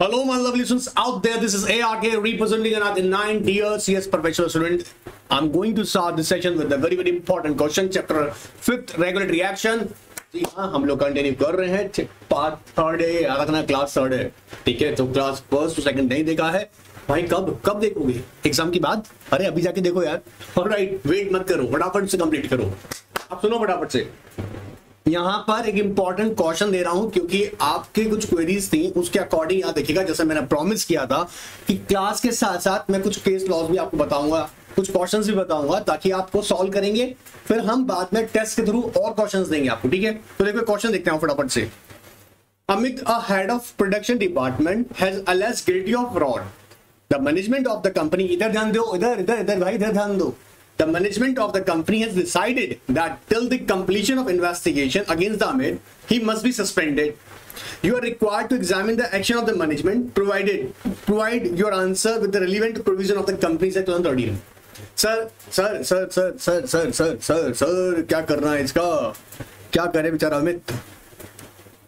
Hello, my lovely students out there. This is ARK representing another nine dear CS professional student. I'm going to start this session with a very very important question, chapter fifth regulatory action. हाँ हम लोग continue कर रहे हैं part third है याद रखना class third है ठीक है तो क्लास फ़र्स्ट सेकंड नहीं देखा है भाई कब कब देखोगे एग्ज़ाम की बाद अरे अभी जाके देखो यार ऑलराइट वेट मत करो फटाफट से कंप्लीट करो अब सुनो फटाफट से यहाँ पर एक इंपॉर्टेंट क्वेश्चन दे रहा हूँ, क्योंकि आपके कुछ क्वेरीज थी, उसके अकॉर्डिंग यहाँ देखिएगा, जैसे मैंने प्रॉमिस किया था कि क्लास के साथ साथ मैं कुछ केस लॉस भी आपको बताऊँगा, कुछ क्वेश्चन भी बताऊँगा, ताकि आपको सॉल्व करेंगे, फिर हम बाद में टेस्ट के थ्रू और क्वेश्चन देंगे आपको, ठीक है? तो देखो क्वेश्चन देखते हैं फटाफट से। Amit a head of production department has alleged guilty of fraud the management of the company इधर ध्यान दो, इधर इधर इधर, भाई, इधर ध्यान दो। The management of the company has decided that till the completion of investigation against the Amit, he must be suspended. You are required to examine the action of the management, provided provide your answer with the relevant provision of the Companies Act 2013. Sir sir sir sir sir sir sir sir sir क्या करना है इसका क्या करे बेचारा अमित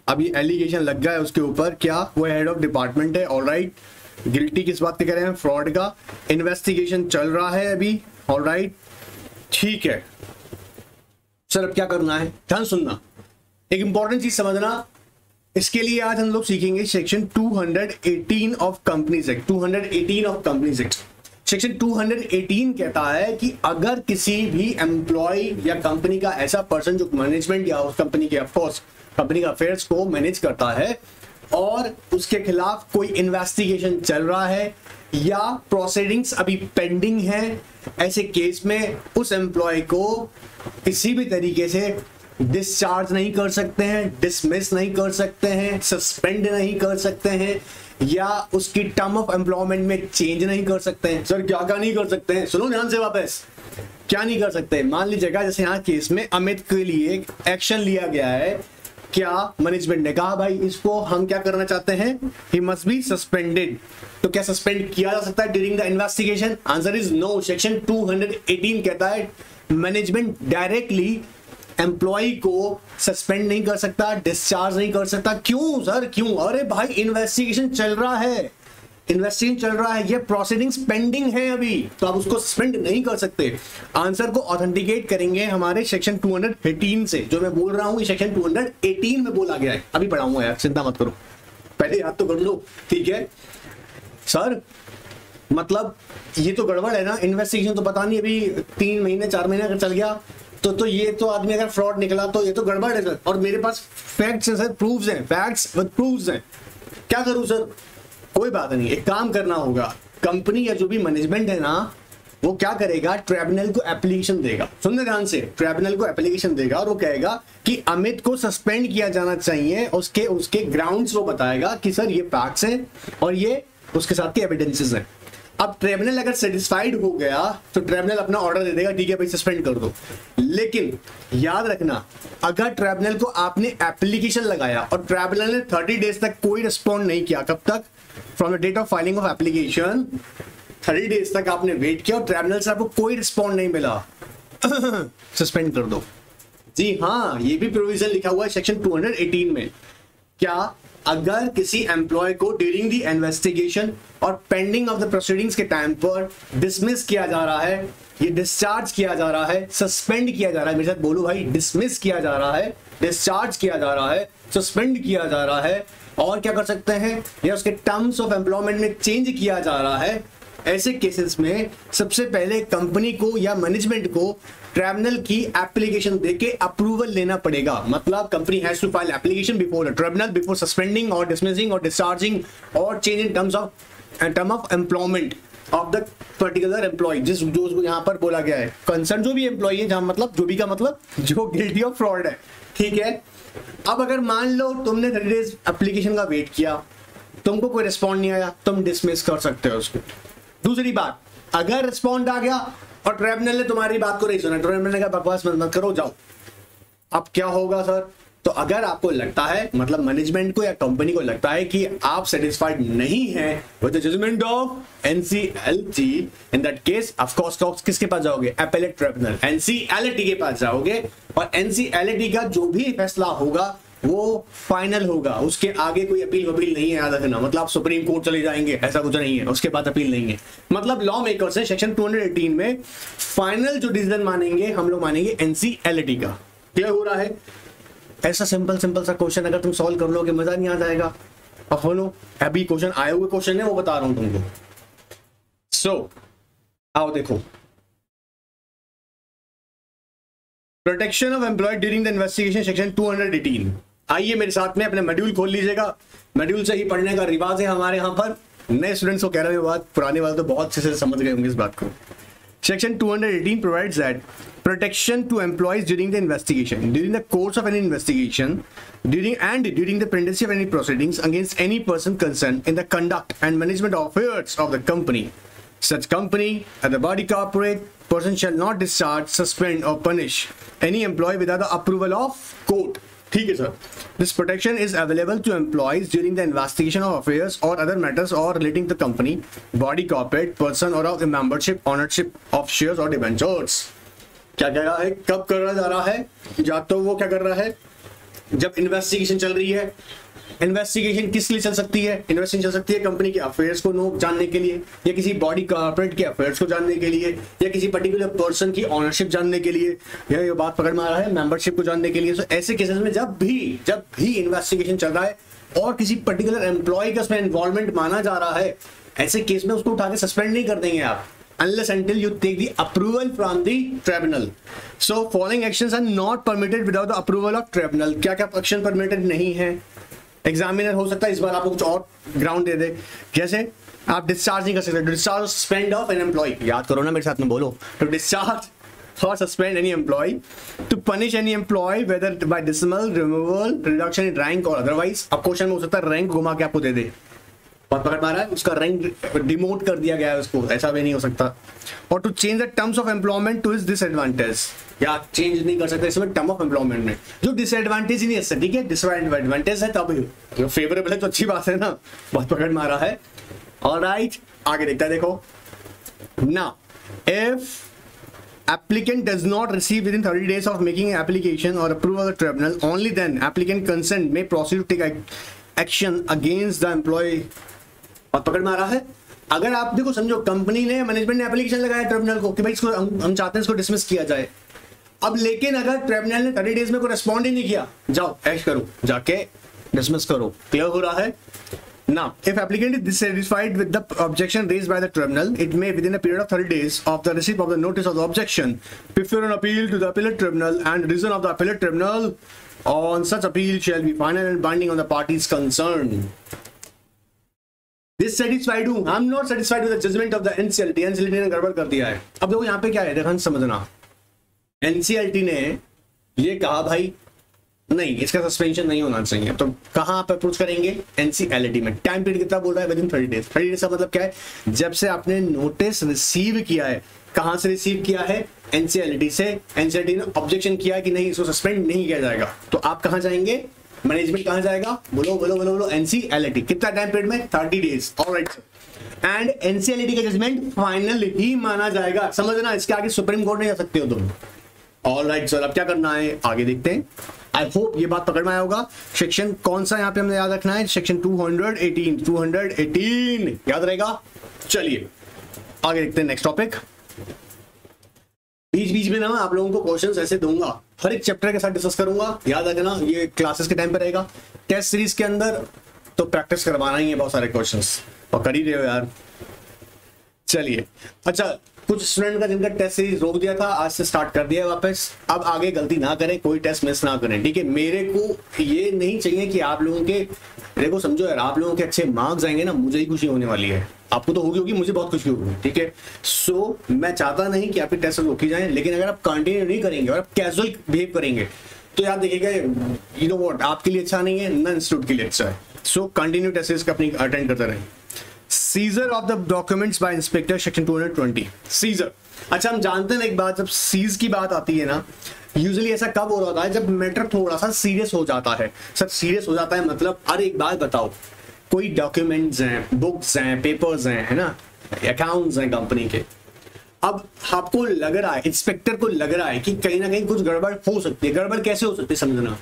अभी allegation लग गया है उसके ऊपर क्या वो हेड ऑफ़ डिपार्टमेंट है ऑल राइट गिल्टी किस बात के कह रहे हैं फ्रॉड का इन्वेस्टिगेशन चल रहा है अभी ऑल राइट ठीक है। सर अब क्या करना है? ध्यान सुनना। एक इंपॉर्टेंट चीज़ समझना। इसके लिए आज हम लोग सीखेंगे section 218 of Companies Act 218 of Companies Act section 218 कहता है कि अगर किसी भी एम्प्लॉय या कंपनी का ऐसा पर्सन जो मैनेजमेंट या उस कंपनी के ऑफकोर्स कंपनी का अफेयर्स को मैनेज करता है और उसके खिलाफ कोई इन्वेस्टिगेशन चल रहा है या प्रोसीडिंग्स अभी पेंडिंग है, ऐसे केस में उस एम्प्लॉय को किसी भी तरीके से डिस्चार्ज नहीं कर सकते हैं डिसमिस नहीं कर सकते हैं सस्पेंड नहीं कर सकते हैं, या उसकी टर्म ऑफ़ एम्प्लॉयमेंट में चेंज नहीं कर सकते हैं। सर क्या क्या नहीं कर सकते हैं? सुनो ध्यान से वापस। क्या नहीं कर सकते? मान लीजिएगा, जैसे यहाँ केस में अमित के लिए एक्शन लिया गया है क्या मैनेजमेंट ने कहा भाई इसको? हम क्या करना चाहते हैं? ही मस्ट बी सस्पेंडेड तो क्या सस्पेंड किया जा सकता है during the investigation answer is no section 218 कहता है मैनेजमेंट डायरेक्टली एम्प्लॉय को सस्पेंड नहीं कर सकता डिस्चार्ज नहीं कर सकता। क्यों सर क्यों? अरे भाई इन्वेस्टिगेशन चल रहा है। इन्वेस्टिगेशन चल रहा है, ये प्रोसीडिंग्स पेंडिंग है अभी। तो आप उसको सस्पेंड नहीं कर सकते। आंसर को ऑथेंटिकेट करेंगे हमारे सेक्शन 218 से। जो मैं बोल रहा हूँ सेक्शन 218 में बोला गया है। अभी पढ़ाऊँगा यार, चिंता मत करो। पहले याद तो कर लो, ठीक है? सर मतलब ये तो गड़बड़ है ना इन्वेस्टिगेशन तो पता नहीं, अभी तीन महीने, चार महीने अगर चल गया तो तो ये तो आदमी अगर फ्रॉड निकला तो ये तो गड़बड़ है सर और मेरे पास फैक्ट्स हैं सर प्रूफ्स हैं फैक्ट्स विद प्रूफ्स हैं। क्या करूँ सर कोई बात नहीं, एक काम करना होगा। कंपनी या जो भी मैनेजमेंट है ना, वो क्या करेगा? ट्रिब्यूनल को एप्लीकेशन देगा। सुनने ध्यान से ट्रिब्यूनल को एप्लीकेशन देगा और वो कहेगा कि अमित को सस्पेंड किया जाना चाहिए, उसके उसके ग्राउंड्स वो बताएगा कि सर ये फैक्ट्स हैं और ये उसके साथ के एविडेंसेस हैं। अब ट्रिब्यूनल अगर सेटिस्फाइड हो गया तो ट्रिब्यूनल अपना ऑर्डर दे देगा, ठीक है भाई सस्पेंड कर दो। लेकिन याद रखना, अगर ट्रिब्यूनल को आपने एप्लीकेशन लगाया और ट्रिब्यूनल ने थर्टी डेज़ तक कोई रिस्पॉन्ड नहीं किया, कब तक? From the date of filing of application thirty days तक आपने वेट किया और ट्रिब्यूनल से आपको कोई रिस्पॉन्ड नहीं मिला। सस्पेंड कर दो। जी हाँ ये भी प्रोविज़न लिखा हुआ है सेक्शन 218 में। क्या अगर किसी एम्प्लॉय को ड्यूरिंग द इन्वेस्टिगेशन और पेंडिंग ऑफ़ द प्रोसीडिंग्स के टाइम पर डिसमिस किया जा रहा है, ये डिस्चार्ज किया जा रहा है सस्पेंड किया जा रहा है, मेरे साथ बोलो भाई डिसमिस किया जा रहा है डिस्चार्ज किया जा रहा है सस्पेंड किया जा रहा है और क्या कर सकते हैं? या उसके टर्म्स ऑफ़ एम्प्लॉयमेंट में चेंज किया जा रहा है। ऐसे केसेस में सबसे पहले कंपनी को या मैनेजमेंट को ट्रिब्यूनल की एप्लीकेशन देके अप्रूवल लेना पड़ेगा। मतलब company has to file application before tribunal before suspending और डिसमिसिंग और डिस्चार्जिंग और change in terms of term of employment of the particular employ जिस, जो यहाँ पर बोला गया है। कंसर्न जो भी एम्प्लॉय है, जहाँ मतलब जो भी का मतलब जो गिल्टी ऑफ़ फ्रॉड है। ठीक है? अब अगर मान लो तुमने थर्टी डेज़ एप्लीकेशन का वेट किया, तुमको कोई रिस्पॉन्ड नहीं आया, तुम डिसमिस कर सकते हो उसको। दूसरी बात, अगर रिस्पॉन्ड आ गया और ट्रिब्यूनल ने तुम्हारी बात को नहीं सुना ट्रिब्यूनल ने कहा, बकवास मत मत करो, जाओ। अब क्या होगा सर तो अगर आपको लगता है मतलब मैनेजमेंट को या कंपनी को लगता है कि आप सेटिस्फाइड नहीं है with the judgment of NCLT in that case of course किसके पास जाओगे? एपेलेट ट्रिब्यूनल एनसीएलटी के पास जाओगे, और एनसीएलटी का जो भी फैसला होगा, वो फाइनल होगा। उसके आगे कोई अपील वपील नहीं है, याद रखना। मतलब आप सुप्रीम कोर्ट चले जाएँगे, ऐसा कुछ नहीं है, उसके बाद अपील नहीं है। मतलब लॉ मेकर्स ने सेक्शन 218 में फाइनल जो डिसीज़न मानेंगे, हम लोग मानेंगे एनसीएलटी का। क्लियर हो रहा है? ऐसा सिंपल सिंपल सा क्वेश्चन अगर तुम सॉल्व कर लोगे मज़ा नहीं आ जाएगा अब बोलो अभी क्वेश्चन आए हुए क्वेश्चन है वो बता रहा हूँ तुमको। सो so, आओ देखो। Protection of employ during the investigation section 218 आइए मेरे साथ में अपने मेड्यूल खोल लीजिएगा। मेड्यूल से ही पढ़ने का रिवाज है हमारे यहाँ पर। नए स्टूडेंट्स को कह रहे हैं बात पुराने वाले तो बहुत अच्छे से समझ गए होंगे इस बात को। Section 218 provides that protection to employees during the investigation during the course of any investigation during and during the pendency of any proceedings against any person concerned in the conduct and management of affairs of the company. Such company or the body corporate person shall not discharge suspend or punish any employee without the approval of court. ठीक है sir this protection is available to employees during the investigation of affairs और other matters और relating the company body corporate person और membership ownership of shares और debentures क्या कह रहा है? कब कर जा रहा है? या तो वो क्या कर रहा है? जब इन्वेस्टिगेशन चल रही है इन्वेस्टिगेशन किस लिए चल सकती है? इन्वेस्टिगेशन चल सकती है कंपनी के अफेयर्स को नो, जानने के लिए, या किसी बॉडी कॉर्पोरेट के अफेयर्स को जानने के लिए, या किसी पर्टिकुलर पर्सन की ऑनरशिप जानने के लिए। या ये बात पकड़ में आ रहा है मेंबरशिप को जानने के लिए। तो ऐसे केसेस में जब भी जब भी इन्वेस्टिगेशन चल रहा है, और किसी पर्टिकुलर एम्प्लॉय का उसमें इन्वॉल्वमेंट माना जा रहा है, ऐसे केस में उसको उठा के सस्पेंड नहीं कर देंगे आप, unless until you take the approval from the tribunal. So, following actions are not permitted without the approval of tribunal. क्या क्या एक्शन परमिटेड नहीं है? एग्जामिनर हो सकता है इस बार आपको कुछ और ग्राउंड दे दे। जैसे आप डिस्चार्ज नहीं कर सकते discharge spend of an employ याद करो ना मेरे साथ में बोलो। तो discharge or suspend any employee to punish any employee whether by dismissal removal reduction in rank or otherwise अब क्वेश्चन में हो सकता है रैंक घुमा के आपको दे दे। पकड़ पा रहा है, उसका रैंक डिमोट कर दिया गया है उसको। ऐसा भी नहीं हो सकता। और to change the terms of employment to is disadvantage या चेंज नहीं कर सकते इसमें टर्म ऑफ़ एम्प्लॉयमेंट में। जो डिसएडवांटेज ही नहीं है ठीक है? डिसएडवांटेज है तब जो फेवरेबल है तो अच्छी बात है ना। बहुत पकड़ मारा है। और राइट आगे देखता है, देखो। ना if applicant does not receive within 30 days of making an application or approval of tribunal, only then applicant consent may proceed to take action against the employee. और पकड़ में आ रहा है अगर आप देखो समझो कंपनी ने मैनेजमेंट ने एप्लीकेशन लगाया ट्रिब्यूनल को कि भाई इसको हम, हम चाहते हैं इसको डिसमिस किया जाए अब लेकिन अगर ट्रिब्यूनल ने थर्टी डेज़ में कोई रिस्पॉन्ड ही नहीं किया जाओ ऐश करो जाके डिसमिस करो क्लियर हो रहा है Now, if applicant is dissatisfied with the objection raised by the tribunal, it may, within a period of 30 days of the receipt of the notice of the objection, prefer an appeal to the appellate tribunal and reason of the appellate tribunal on such appeal shall be final and binding on the parties concerned. Dissatisfied हूँ। I am not satisfied with the judgment of the NCLT NCLT ने गड़बड़ कर दिया है। अब देखो यहाँ पे क्या है? देखो समझना। एनसीएलटी ने ये कहा, भाई, नहीं, इसका सस्पेंशन नहीं होना चाहिए। तो कहाँ आप अप्रोच करेंगे? एनसीएलटी में। टाइम पीरियड कितना बोल रहा है? Within thirty days thirty days का मतलब क्या है? जब से आपने नोटिस रिसीव किया है, कहाँ से रिसीव किया है? एनसीएलटी से। एनसीएलटी ने ऑब्जेक्शन किया कि नहीं, इसको सस्पेंड नहीं किया जाएगा। तो आप कहाँ जाएँगे? मैनेजमेंट कहाँ जाएगा? बोलो बोलो बोलो बोलो एनसीएलटी कितना टाइम पीरियड में? Thirty days alright and NCLT का जजमेंट फाइनल ही माना जाएगा. समझना, इसके आगे सुप्रीम कोर्ट नहीं जा सकते हो तुम. ऑल राइट सर अब क्या करना है? आगे देखते हैं. आई होप ये बात पकड़ में आया होगा. सेक्शन कौन सा यहाँ पे हमने याद रखना है? सेक्शन 218 218 याद रहेगा? चलिए. आगे देखते हैं नेक्स्ट टॉपिक बीच बीच में ना आप लोगों को क्वेश्चंस ऐसे दूँगा. हर एक चैप्टर के साथ डिस्कस करूँगा। याद रखना, ये क्लासेस के टाइम पे रहेगा। टेस्ट सीरीज़ के अंदर तो प्रैक्टिस करवाना ही है बहुत सारे क्वेश्चन और कर ही रहे हो यार। चलिए। अच्छा कुछ स्टूडेंट का जिनका टेस्ट सीरीज़ रोक दिया था, आज से स्टार्ट कर दिया वापस। अब आगे गलती ना करें, कोई टेस्ट मिस ना करें। ठीक है, मेरे को ये नहीं चाहिए कि आप लोगों के देखो, समझो यार, आप लोगों के अच्छे मार्क्स आएँगे ना, मुझे ही खुशी होने वाली है। आपको तो होगी होगी, मुझे बहुत खुशी होगी, ठीक है? सो मैं चाहता नहीं कि आपके टेस्ट रोकी जाए, लेकिन अगर आप कंटिन्यू नहीं करेंगे और आप कैजुअल बिहेव करेंगे तो यार देखिएगा यू नो वॉट आपके लिए अच्छा नहीं है, ना इंस्टीट्यूट के लिए अच्छा है। सो कंटिन्यू टेस्ट अपनी अटेंड करते रहें। Seizure of the documents by inspector section 220 seizure अच्छा हम जानते हैं एक बात जब सीज की बात आती है ना यूजली ऐसा कब हो रहा है जब मैटर थोड़ा सा सीरियस हो जाता है। सर सीरियस हो जाता है मतलब अरे एक बात बताओ। कोई डॉक्यूमेंट्स हैं बुक्स हैं पेपर्स हैं, है ना? अकाउंट्स हैं कंपनी के। अब आपको लग रहा है इंस्पेक्टर को लग रहा है कि कहीं ना कहीं कुछ गड़बड़ हो सकती है। गड़बड़ कैसे हो सकती है, समझना।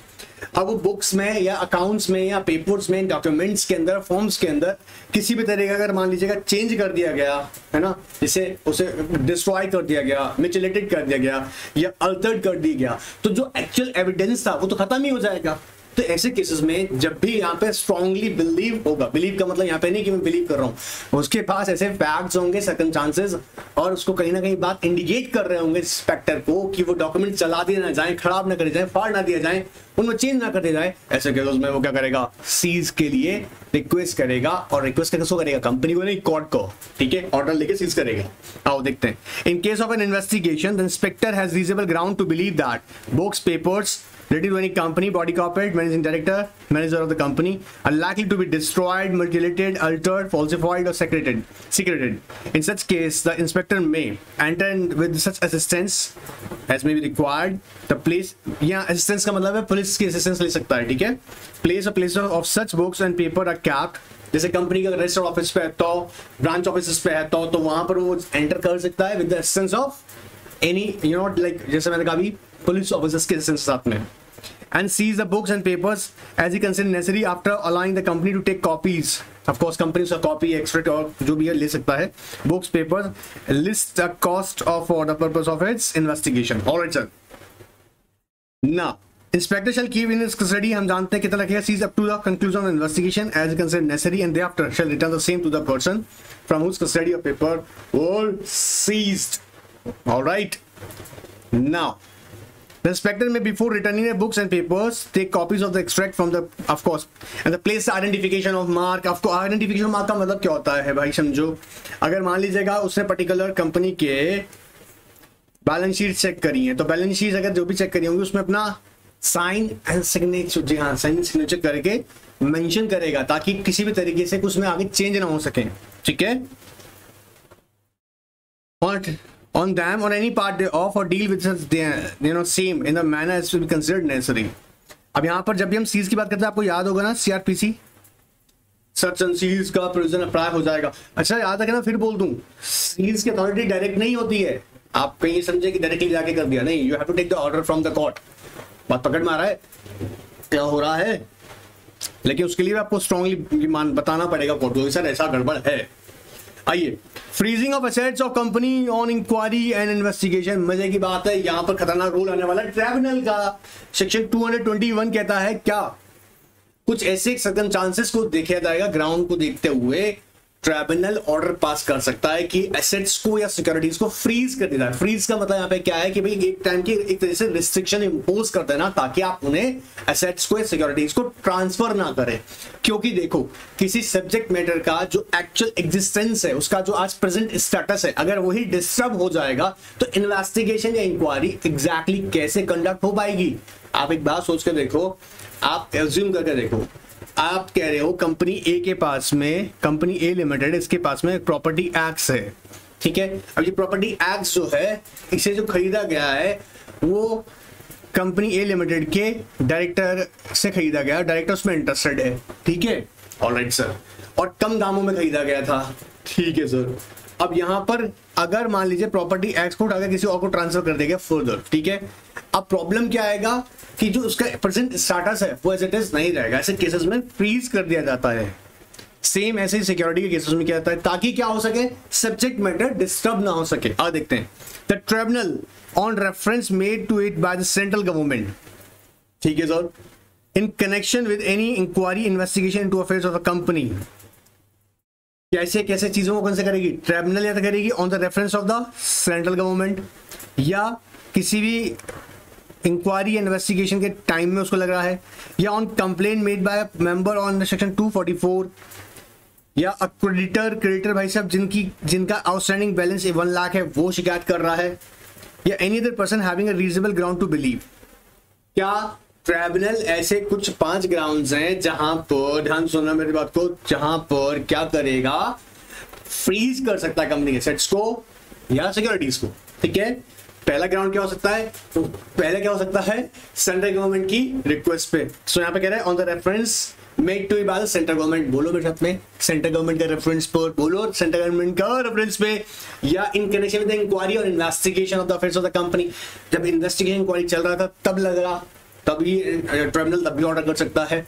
वो बुक्स में या अकाउंट्स में या पेपर्स में डॉक्यूमेंट्स के अंदर फॉर्म्स के अंदर, किसी भी तरह का अगर मान लीजिएगा चेंज कर दिया गया, है ना, जिसे उसे डिस्ट्रॉय कर दिया गया मिचुलेटेड कर दिया गया, या अल्टर्ड कर दिया गया तो जो एक्चुअल एविडेंस था, वो तो खत्म ही हो जाएगा। तो ऐसे केसेस में जब भी यहाँ पे स्ट्रांगली बिलीव होगा बिलीव का मतलब यहाँ पे नहीं कि मैं बिलीव कर रहा हूँ। उसके पास ऐसे फैक्ट्स होंगे सेकंड चांसेस और उसको कहीं ना कहीं बात इंडिकेट कर रहे होंगे इंस्पेक्टर को कि वो डॉक्यूमेंट चला दिए ना जाए, खराब ना करे जाए, फाड़ ना दिया जाए, उनमें चेंज ना कर दिया जाए। ऐसे केसेस में वो क्या करेगा? सीज के लिए रिक्वेस्ट करेगा, और रिक्वेस्ट किसको करेगा? कंपनी को नहीं कोर्ट को। ठीक है? ऑर्डर लेके सीज करेगा। आओ देखते हैं। In case of an investigation the inspector has reasonable ground to believe that books papers to any company, body corporate, managing director, manager of the company, are likely to be destroyed, mutilated, altered, falsified, or secreted. secreted. In such case, the inspector may enter in with such assistance as may be required. The place, yeah, assistance का मतलब है police की assistance ले सकता है, ठीक है? Place or place of such books and paper are kept जैसे कंपनी का रजिस्टर ऑफ़िस पे है तो ब्रांच ऑफ़िस पे है तो तो वहाँ पर वो एंटर कर सकता है with the assistance of any you know like जैसे मैंने कहा police officers के साथ में seize the books and papers as he consider necessary after allowing the company to take copies of course company उसका copy extract और जो भी है ले सकता है cost of for the purpose of its investigation all right sir now Inspector shall keep in his custody हम जानते हैं कितना up to the conclusion of investigation as he consider necessary and thereafter shall return the same to the person from whose custody of paper were seized all right now The inspector may, before returning the books and papers, take copies of the extract from the, of course, and the place identification of mark. Of course, identification mark का मतलब क्या होता है भाई समझो अगर मान लीजिएगा उसने पर्टिकुलर कंपनी के बैलेंस शीट चेक करी है तो बैलेंस शीट अगर जो भी चेक करी होंगी उसमें अपना साइन एंड सिग्नेचर जी हाँ साइन सिग्नेचर करके मेंशन करेगा ताकि किसी भी तरीके से कुछ में आगे चेंज ना हो सके ठीक है और on them or any part thereof or deal with such you know same in the manner as to be considered necessary. अब यहाँ पर जब भी हम सीज की बात करते हैं, आपको याद होगा ना सीआरपीसी सर्च एंड सीज का प्रोविज़न अप्लाई हो जाएगा। अच्छा याद रखना, फिर बोल दूँ। सीज की अथॉरिटी डायरेक्ट नहीं होती है। आप कहीं समझे कि डायरेक्टली जाके कर दिया। नहीं you have to take the order from the court बात पकड़ में आ रहा है? क्या हो रहा है? लेकिन उसके लिए आपको स्ट्रांगली बताना पड़ेगा कोर्ट को सर, ऐसा गड़बड़ है। आइए। Freezing of assets of company on inquiry and investigation मज़े की बात है, यहाँ पर खतरनाक रूल आने वाला ट्राइब्यूनल का सेक्शन 221 कहता है, क्या कुछ ऐसे चांसेस को देखा जाएगा ग्राउंड को देखते हुए ट्राइब्यूनल ऑर्डर पास कर सकता है कि एसेट्स को या सिक्योरिटीज को फ्रीज कर देना फ्रीज का मतलब यहाँ पे क्या है कि भाई एक टाइम की एक तरह से रिस्ट्रिक्शन इंपोज कर देना ताकि आप उन्हें एसेट्स को या सिक्योरिटीज को ट्रांसफ़र ना करें। क्योंकि देखो, किसी सब्जेक्ट मैटर का जो एक्चुअल एग्जिस्टेंस है, उसका जो आज प्रेजेंट स्टेटस है, अगर वही डिस्टर्ब हो जाएगा तो इन्वेस्टिगेशन या इंक्वायरी एग्जैक्टली कैसे कंडक्ट हो पाएगी? आप एक बात सोच कर देखो, आप एज्यूम करके देखो आप कह रहे हो कंपनी ए के पास में, कंपनी ए लिमिटेड इसके पास में प्रॉपर्टी एक्स है। ठीक है? अब ये प्रॉपर्टी एक्स जो है, इसे जो खरीदा गया है, वो कंपनी ए लिमिटेड के डायरेक्टर से खरीदा गया डायरेक्टर उसमें इंटरेस्टेड है। ठीक है? ऑलराइट सर और कम दामों में खरीदा गया था। ठीक है सर अब यहाँ पर अगर मान लीजिए प्रॉपर्टी एक्स को उठाकर किसी और को ट्रांसफ़र कर देगा फर्दर ठीक है? अब प्रॉब्लम क्या आएगा कि जो उसका प्रेजेंट स्टाटस है, वो एज इट इज़ नहीं रहेगा। ऐसे केसेस में फ्रीज कर दिया जाता है। सेम ऐसे ही सिक्योरिटी के केसेस में क्या होता है, ताकि क्या हो सके? सब्जेक्ट मैटर डिस्टर्ब ना हो सके। आ देखते हैं। The tribunal on reference made to it by the central government ठीक है sir in connection with any inquiry investigation to affairs of a company कैसे कैसे चीज़ों को कौन से करेगी? ट्रिब्यूनल या तो करेगी on the reference of the central government या किसी भी इंक्वायरी इन्वेस्टिगेशन के टाइम में उसको लग रहा है या on complain made by member on section 244 या क्रेडिटर क्रेडिटर भाई साहब जिनकी, जिनका आउटस्टैंडिंग बैलेंस वन लाख है, वो शिकायत कर रहा है या any other person having a reasonable ground to believe क्या ट्राइब्यूनल ऐसे कुछ पाँच ग्राउंड्स हैं जहाँ पर, ध्यान सुनना मेरी बात को, जहाँ पर क्या करेगा? फ्रीज कर सकता है कंपनी के सेट्स को या सिक्योरिटीज को, ठीक है? पहला ग्राउंड क्या हो सकता है? तो पहले क्या हो सकता है? सेंट्रल गवर्नमेंट की रिक्वेस्ट पे। सो यहाँ पे कह रहे हैं on the reference made to by central government बोलो मेरे साथ में। सेंट्रल गवर्नमेंट का रेफरेंस पर बोलो सेंट्रल गवर्नमेंट का रेफरेंस पे। या इन कनेक्शन विद इंक्वायरी और investigation of the affairs of the company जब इन्वेस्टिगेशन इंक्वायरी चल रहा था, तब लग रहा तभी ट्रिब्यूनल तब भी ऑर्डर कर सकता है।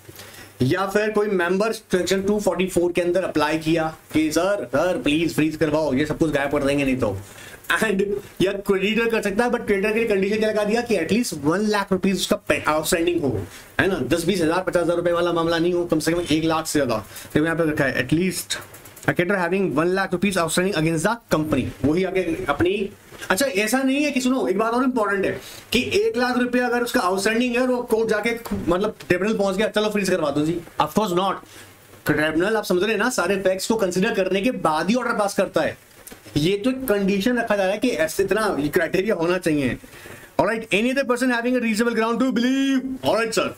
या फिर कोई मेंबर सेक्शन 244 के अंदर अप्लाई किया कि सर सर प्लीज़ फ्रीज करवाओ, ये सब कुछ गायब कर देंगे नहीं तो। एंड या क्रेडिटर कर सकता है बट क्रेडिटर के लिए कंडीशन क्या लगा दिया कि at least one lakh rupees उसका आउटस्टैंडिंग हो। है ना? दस, बीस हज़ार, पचास हज़ार रुपए वाला मामला नहीं हो, कम से कम एक लाख से ज़्यादा। तो यहाँ पे रखा है at least creditor having one lakh rupees outstanding against the company वही आगे अपनी अच्छा ऐसा नहीं है कि सुनो, एक बात और इंपॉर्टेंट है कि एक लाख रुपए अगर उसका आउटस्टैंडिंग है और वो कोर्ट जाके मतलब ट्रिब्यूनल पहुँच गया, चलो फ्रीज करवा दो जी। ऑफकोर्स नॉट ट्रिब्यूनल आप समझ रहे हैं ना, सारे फैक्ट्स को कंसिडर करने के बाद ही ऑर्डर पास करता है। ये तो कंडीशन रखा जा रहा है कि ऐसे इतना क्राइटेरिया होना चाहिए। Alright any other person having a reasonable ground to believe alright sir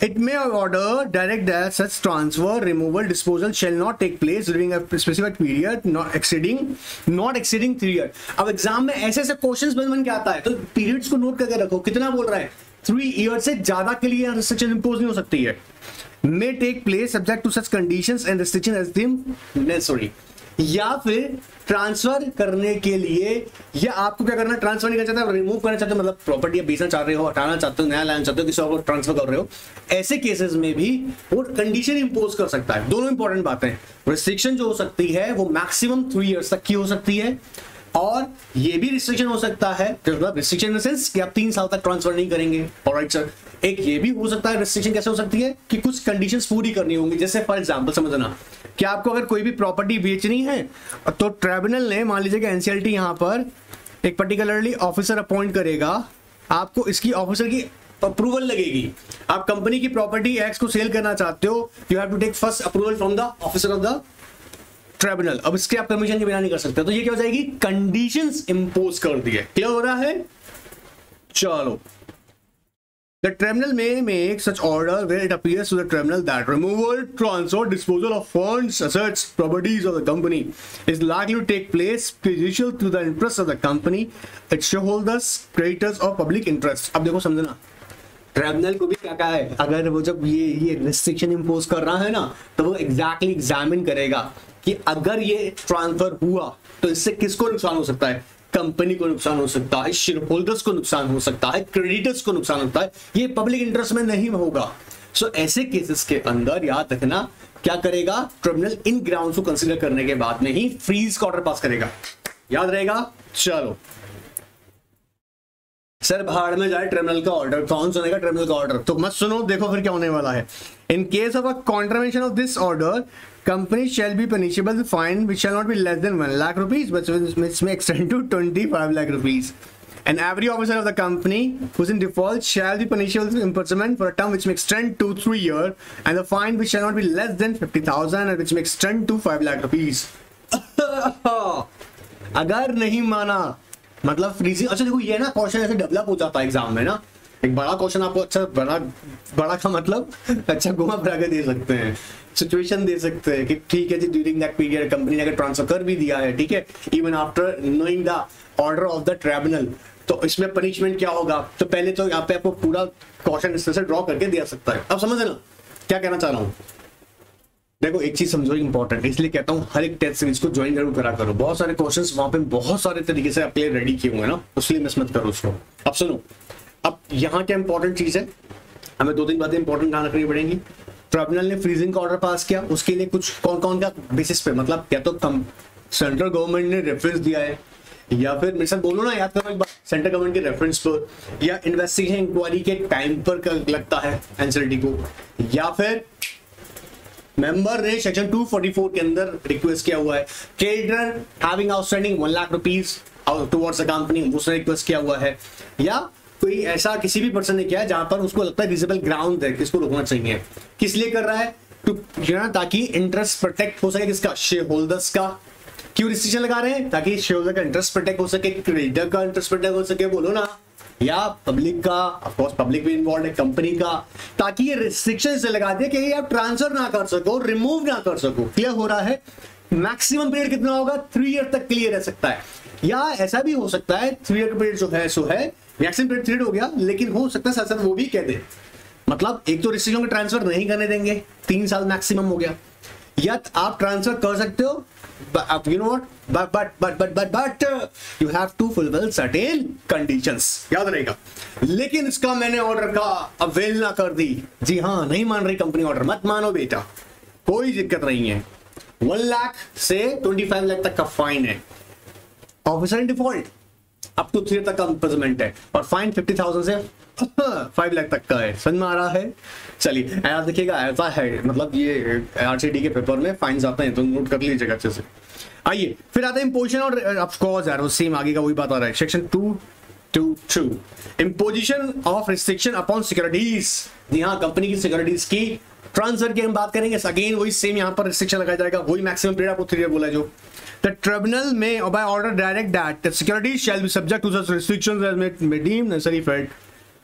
It may order direct that such transfer, removal, disposal shall not take place during a specific period, not exceeding, not exceeding three years. अब exam में ऐसे ऐसे questions बन बन के आता है तो पीरियड्स को नोट करके रखो कितना बोल रहा है थ्री ईयर से ज़्यादा के लिए रिस्ट्रिक्शन इंपोज नहीं हो सकती है may take place subject to such conditions and restrictions as deemed necessary या फिर ट्रांसफ़र करने के लिए, या आपको क्या करना, ट्रांसफ़र नहीं करना चाहते रिमूव करना चाहते हो मतलब प्रॉपर्टी बेचना चाह रहे हो, हटाना चाहते हो, नया लाना चाहते हो, किसी और ट्रांसफ़र कर रहे हो, ऐसे केसेस में भी वो कंडीशन इंपोज कर सकता है। दोनों इंपॉर्टेंट बातें रिस्ट्रिक्शन जो हो सकती है, वो मैक्सिमम थ्री इयर्स तक की हो सकती है, और ये भी रिस्ट्रिक्शन हो सकता है मतलब रिस्ट्रिक्शन इन सेंस कि आप तीन साल तक ट्रांसफ़र नहीं करेंगे। ऑलराइट सर एक ये भी हो सकता है रिस्ट्रिक्शन कैसे हो सकती है कि कुछ कंडीशंस पूरी करनी होंगी? जैसे फॉर एग्जांपल समझना। कि आपको अगर कोई भी प्रॉपर्टी बेचनी है तो ट्राइब्यूनल ने, मान लीजिए कि एनसीएलटी यहाँ पर एक पर्टिकुलरली ऑफिसर अपॉइंट करेगा, आपको इसकी ऑफिसर की अप्रूवल लगेगी। आप कंपनी की प्रॉपर्टी एक्स को सेल करना चाहते हो you have to take first approval from the officer of the tribunal अब इसके आप परमिशन के बिना नहीं कर सकते। तो ये क्या हो जाएगी? कंडीशंस इंपोज कर दिए। क्या हो रहा है? चलो। The tribunal may make such order where it appears to the tribunal that removal, transfer, disposal of funds, assets, properties of the company is likely to take place prejudicial to the interests of the company, its shareholders, creditors or public interest. अब देखो समझना tribunal को भी क्या कहा है अगर वो जब ये ये रिस्ट्रिक्शन इंपोज कर रहा है ना तो वो एग्जैक्टली exactly एग्जामिन करेगा कि अगर ये ट्रांसफ़र हुआ तो इससे किसको नुकसान हो सकता है कंपनी को नुकसान हो सकता है शेयर होल्डर्स को नुकसान हो सकता है क्रेडिटर्स को नुकसान होता है ये पब्लिक इंटरेस्ट में नहीं होगा। सो so, ऐसे केसेस के अंदर याद रखना क्या करेगा? ट्रिब्यूनल इन ग्राउंड को कंसिडर करने के बाद में ही फ्रीज का ऑर्डर पास करेगा। याद रहेगा? चलो। सर भाड़ में जाए ट्रिब्यूनल का ऑर्डर कौन सुनेगा ट्रिब्यूनल का ऑर्डर तो मत सुनो देखो फिर क्या होने वाला है। In case of a contravention of this order shall be punishable with fine which shall not be less than 1 lakh rupees but which may extend to 25 lakh rupees and every officer of the company who's in default shall be punishable with imprisonment for a term which may extend to 3 years and the fine which shall not be less than 50000 and which may extend to 5 lakh rupees अगर नहीं माना मतलब freezing अच्छा देखो ये ना question ऐसे develop हो जाता है एग्ज़ाम में ना एक बड़ा क्वेश्चन आपको अच्छा बड़ा बड़ा का मतलब अच्छा घुमा फिरा के दे सकते हैं सिचुएशन दे सकते हैं कि ठीक है जी ड्यूरिंग दैट पीरियड कंपनी ने अगर ट्रांसफ़र कर भी दिया है, ठीक है? Even after knowing the order of the tribunal तो इसमें पनिशमेंट क्या होगा? तो पहले तो यहाँ पे आपको पूरा क्वेश्चन इस से ड्रॉ करके दिया सकता है। अब समझ ना? क्या कहना चाह रहा हूँ? देखो, एक चीज़ समझो इंपॉर्टेंट इसलिए कहता हूँ, हर एक टेस्ट सीरीज़ को ज्वाइन ज़रूर करा करो। बहुत सारे क्वेश्चन वहाँ पे बहुत सारे तरीके से लिए रेडी किए हुए ना। उसलिए मिस मत करो उसको। अब सुनो, अब यहाँ क्या इंपॉर्टेंट चीज़ है? हमें दो तीन बातें इंपॉर्टेंट ध्यान रखनी पड़ेंगी? ट्रिब्यूनल ने फ्रीजिंग का ऑर्डर पास किया। उसके लिए कुछ कौन कौन का बेसिस पे? मतलब या तो सेंट्रल गवर्नमेंट ने रेफरेंस दिया है, या फिर मेरे साथ बोलो ना, याद करो एक बार सेंट्रल गवर्नमेंट के रेफरेंस पर, या इन्वेस्टिगेशन इंक्वायरी के टाइम पर लगता है एनसीएलटी को, या फिर मेंबर ने सेक्शन 244 के अंदर रिक्वेस्ट किया हुआ है। Creditor having outstanding 1 lakh rupees towards the company उसने रिक्वेस्ट किया हुआ है। या कोई ऐसा किसी भी पर्सन ने किया जहाँ पर उसको लगता है विजिबल ग्राउंड है, किसको रोकना चाहिए। किस लिए कर रहा है? टू ताकि इंटरेस्ट प्रोटेक्ट हो सके किसका शेयर होल्डर्स का। क्यों रिस्ट्रिक्शन लगा रहे हैं? ताकि शेयर होल्डर का इंटरेस्ट प्रोटेक्ट हो सके क्रेडिटर का इंटरेस्ट प्रोटेक्ट हो सके, बोलो ना। या पब्लिक का ऑफ़ कोर्स पब्लिक भी इन्वॉल्व है कंपनी का। ताकि ये रिस्ट्रिक्शन से लगा दे कि आप ट्रांसफ़र ना कर सको रिमूव ना कर सको। क्लियर हो रहा है? मैक्सिमम पीरियड कितना होगा? थ्री ईयर तक क्लियर रह सकता है। या ऐसा भी हो सकता है थ्री ईयर पीरियड जो है, सो है मैक्सिमम पीरियड थ्री हो गया लेकिन हो सकता है साथ वो भी कह दे। मतलब एक तो रिस्ट्रिक्शन ट्रांसफ़र नहीं करने देंगे तीन साल मैक्सिमम हो गया। या आप ट्रांसफ़र कर सकते हो you know what? But but but but but but uh, you have to fulfill याद रहेगा। लेकिन इसका मैंने ऑर्डर का अवेल ना कर दी। जी हाँ नहीं मान रही कंपनी ऑर्डर मत मानो बेटा। कोई दिक्कत नहीं है। वन लाख से ट्वेंटी फाइव लाख तक का फाइन है। Officer in default up to three तक का इम्प्रिजमेंट है। और फाइन फिफ्टी थाउज़ेंड से फाइव लाख तक का है। समझ में आ रहा है? चलिए, ऐसा देखिएगा ऐसा है। मतलब ये आरसीडी के पेपर में फाइन आते हैं तो नोट कर लीजिएगा अच्छे से। आइए, फिर आता है इम्पोजिशन और ऑफकोर्स यार, वो सेम आगे का वही बात आ रहा है। Section two two two imposition of restriction upon securities जी हाँ कंपनी की सिक्योरिटीज की ट्रांसफ़र की हम बात करेंगे। अगेन वही सेम यहाँ पर रिस्ट्रिक्शन लगाया जाएगा। वही मैक्सिमम पीरियड आपको थ्री बोला जो। The tribunal may, by order, direct that the securities shall be subject to such restrictions as may, may deem necessary for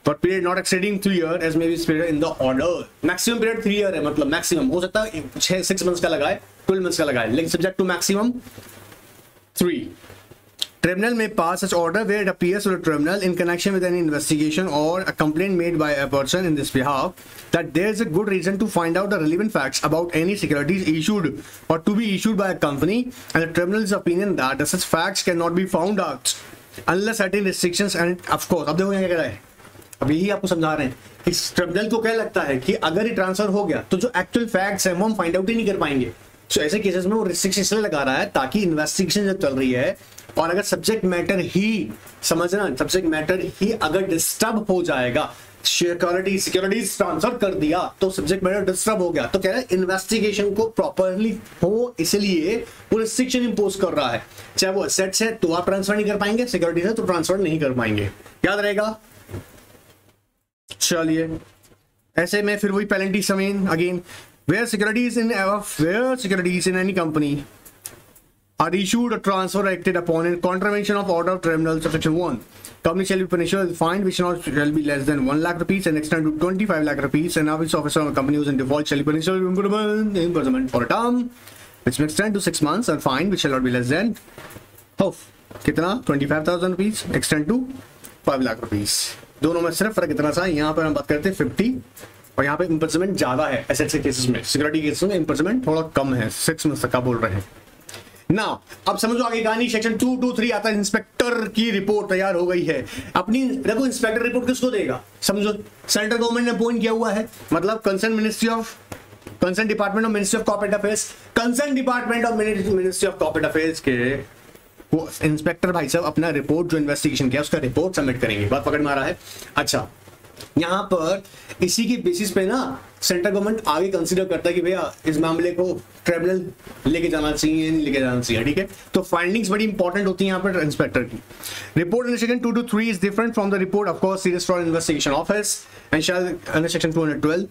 for period not exceeding three year as may be stated in the order. Maximum period three year है मतलब maximum हो सकता है छह six months का लगाए twelve months का लगाए लेकिन subject to maximum three tribunal में पास such order where it appears to tribunal in connection with an investigation और a complain made by a person in this behalf that there is a good reason to find out the relevant facts about any securities issued और to be issued by a company and the tribunal is opinion that such facts can not be found out unless certain restrictions and of course अब देखो क्या कह रहा है। अब यही आपको समझा रहे हैं। कि ट्रिब्यूनल को क्या लगता है कि अगर ये ट्रांसफ़र हो गया तो जो एक्चुअल फैक्ट्स हैं वो हम फाइंड आउट ही नहीं कर पाएँगे। सो so, ऐसे केसेस में वो रिस्ट्रिक्शन लगा रहा है ताकि इन्वेस्टिगेशन जब चल रही है और अगर सब्जेक्ट मैटर ही समझना सब्जेक्ट मैटर ही अगर डिस्टर्ब हो जाएगा सिक्योरिटी सिक्योरिटीज ट्रांसफ़र कर दिया तो सब्जेक्ट मैटर डिस्टर्ब हो गया। तो कह रहे हैं इन्वेस्टिगेशन को प्रॉपरली हो, इसलिए वो रिस्ट्रिक्शन इंपोज कर रहा है। चाहे वो असेट्स है तो आप ट्रांसफ़र नहीं कर पाएँगे सिक्योरिटी है तो ट्रांसफ़र नहीं कर पाएँगे। याद रहेगा? चलिए, ऐसे में फिर वही penalty same in again where securities in where securities in any company are issued or transferred or acted upon in contravention of order of tribunal section 1 company shall be punished with fine which not shall be less than 1 lakh rupees and extend to 25 lakh rupees and office officer of a company who's in default shall be punished with imprisonment, for a term which may extend to 6 months and fine which shall not be less than oh, कितना 25000 rupees extend to 5 lakh rupees दोनों में सिर्फ़ फ़र्क इतना सा यहाँ पर हम बात करते हैं फिफ्टी और यहाँ पे इम्प्रिजमेंट ज़्यादा है एसेट्स के केसेस में सिक्योरिटी केसेस में इम्प्रिजमेंट थोड़ा कम है सिक्स मंथ तक का बोल रहे हैं ना अब समझो आगे कहानी सेक्शन टू टू थ्री आता है। इंस्पेक्टर की रिपोर्ट तैयार हो गई है। अपनी, देखो इंस्पेक्टर रिपोर्ट किसको देगा? समझो सेंट्रल गवर्नमेंट ने अपॉइंट किया हुआ है। मतलब concern ministry of concern department of ministry of corporate affairs concern department of ministry of corporate affairs के वो इंस्पेक्टर भाई साहब अपना रिपोर्ट जो इन्वेस्टिगेशन किया, उसका रिपोर्ट सबमिट करेंगे। बात पकड़ में आ रहा है। अच्छा यहाँ पर इसी की बेसिस पे ना सेंट्रल गवर्नमेंट आगे कंसीडर करता है कि भैया, इस मामले को ट्रिब्यूनल लेके जाना चाहिए, नहीं लेके जाना चाहिए, ठीक है? तो फाइंडिंग्स बड़ी इंपॉर्टेंट होती है यहाँ पर इंस्पेक्टर की। Report under section two two three is different from the report of course serious for investigation office and shall under section 212